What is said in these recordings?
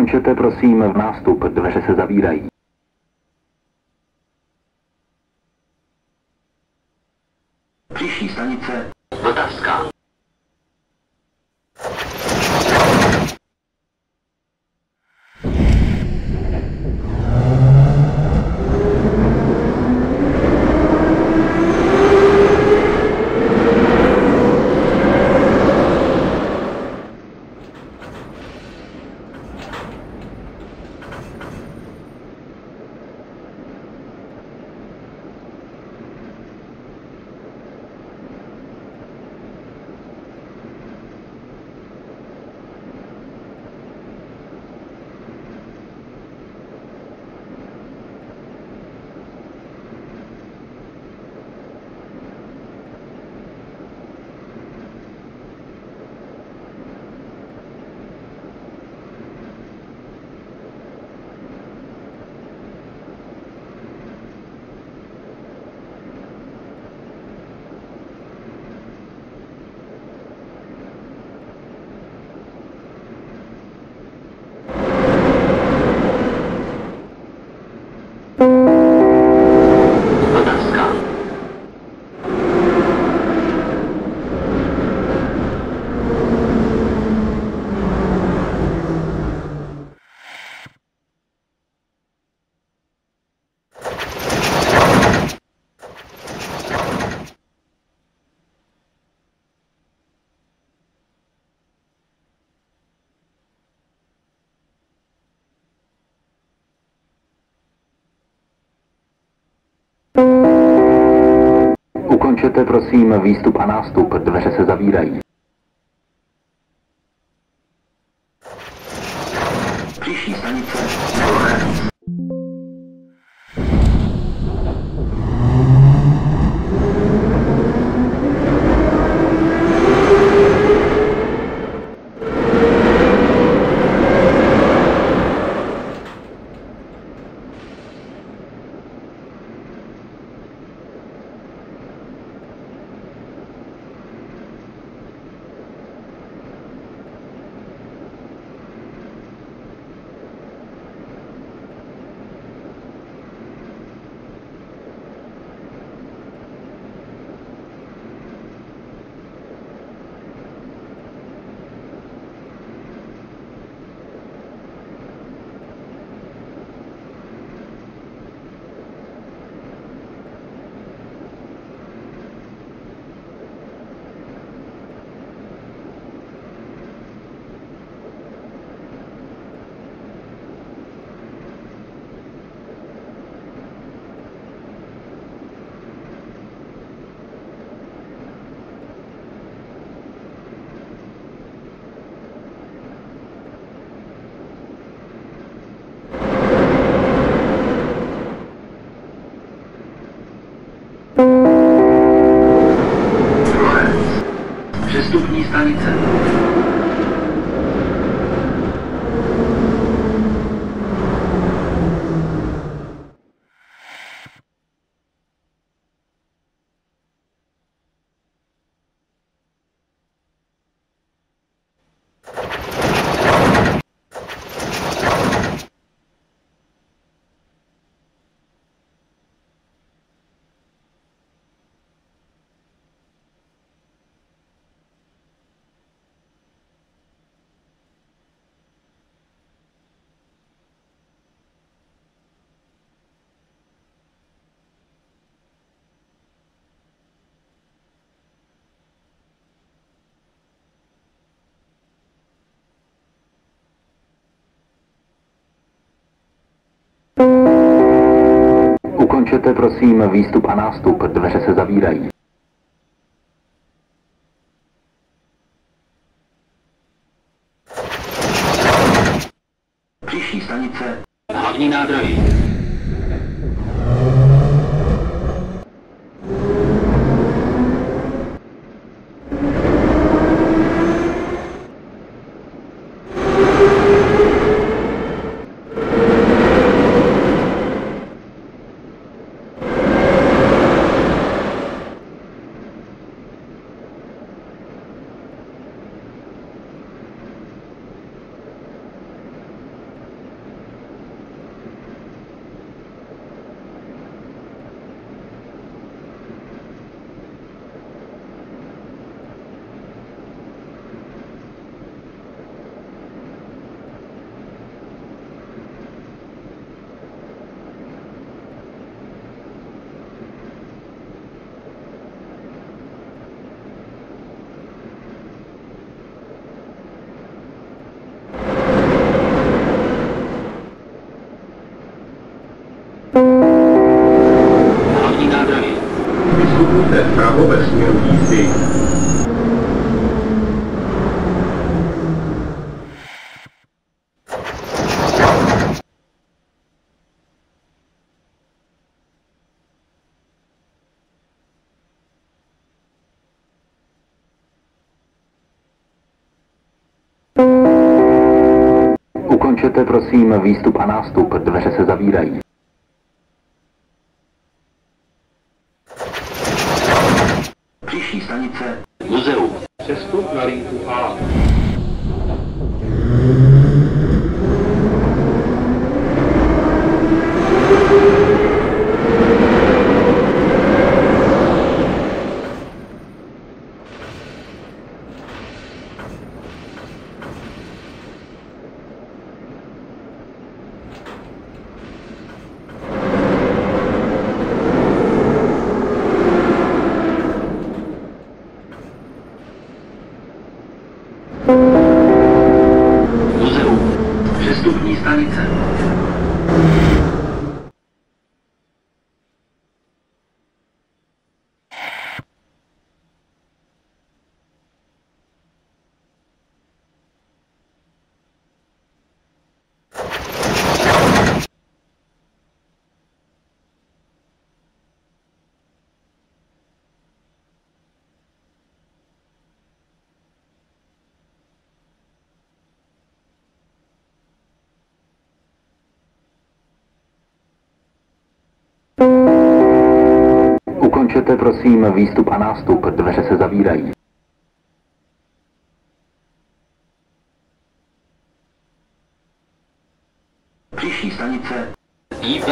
Ukončete prosím nástup, dveře se zavírají. Ukončete prosím výstup a nástup, dveře se zavírají. Ukončete prosím výstup a nástup, dveře se zavírají. Příští stanice Hlavní nádraží. obecního jízdy. Ukončete prosím výstup a nástup, dveře se zavírají. Stanice Muzeum. Přestup na linku A. Muzeum. Přestupní stanice. Ukončete prosím výstup a nástup, dveře se zavírají. Příští stanice IB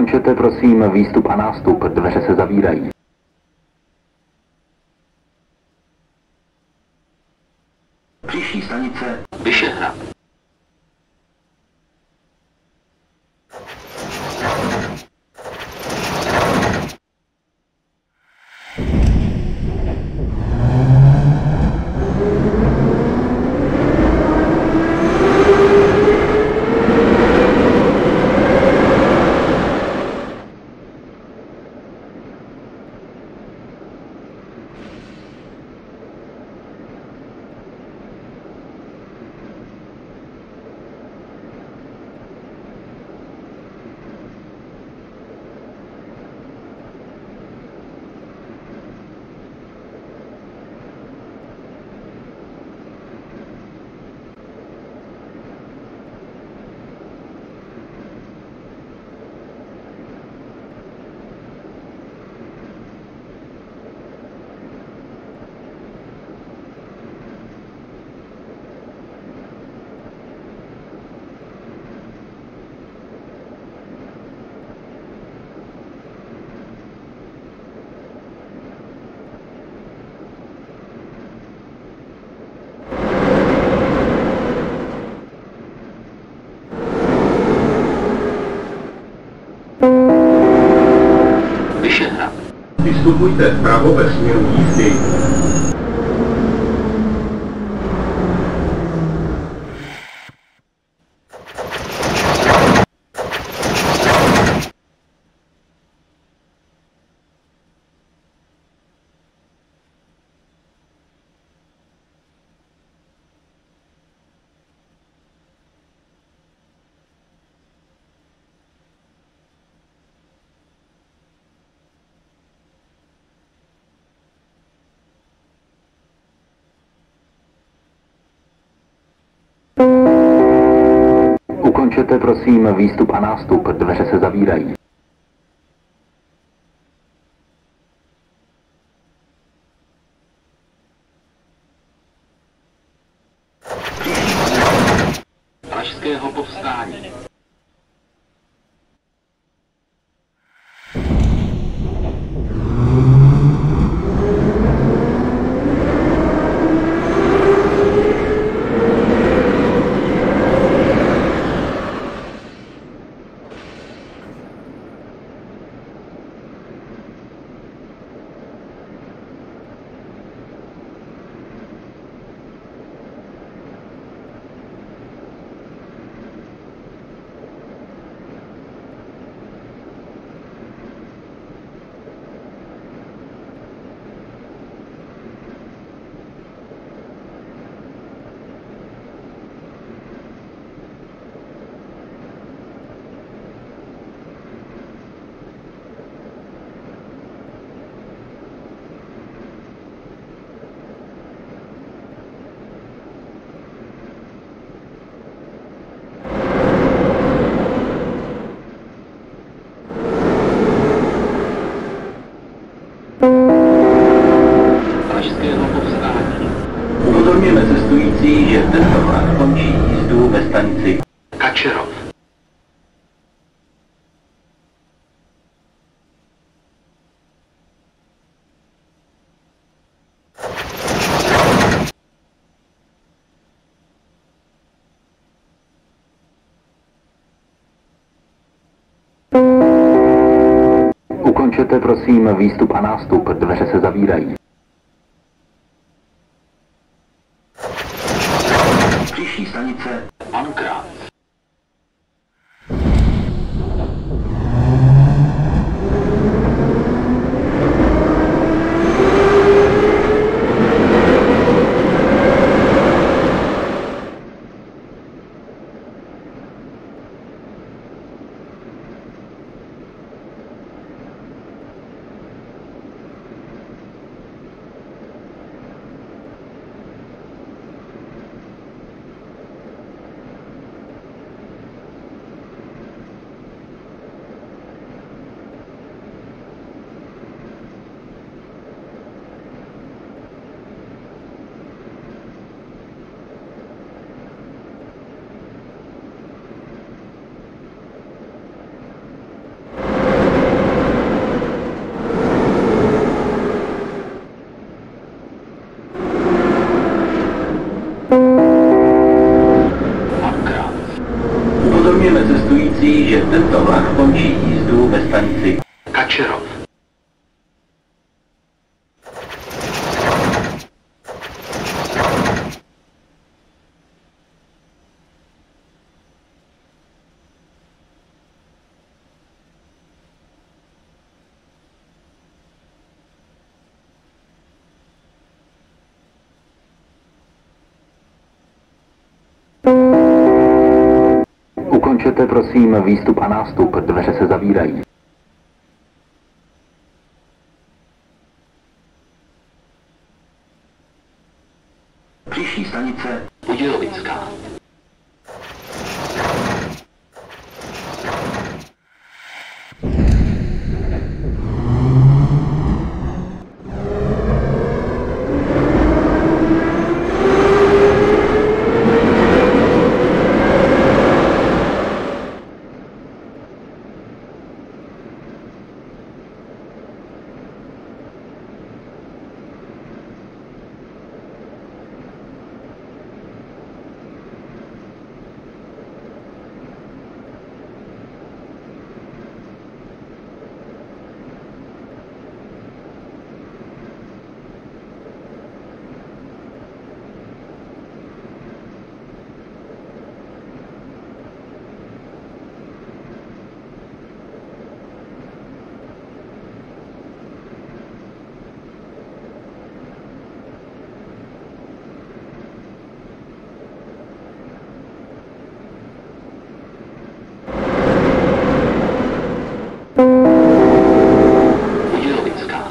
Ukončete prosím výstup a nástup, dveře se zavírají. do Buitan, arroba gmail.com. Ukončete prosím výstup a nástup, dveře se zavírají. Pražského povstání. Pražského povstání. Upozorňujeme že tento vlak končí jízdu ve stanici Kačerov. Ukončete prosím výstup a nástup, dveře se zavírají. Ukončete prosím výstup a nástup, dveře se zavírají. Příští stanice Budějovická. Budějovická.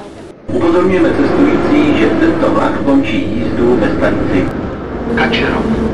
Upozorňujeme cestující, že tento vlak končí jízdu ve stanici Kačerov.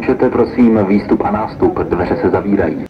Ukončete prosím výstup a nástup, dveře se zavírají.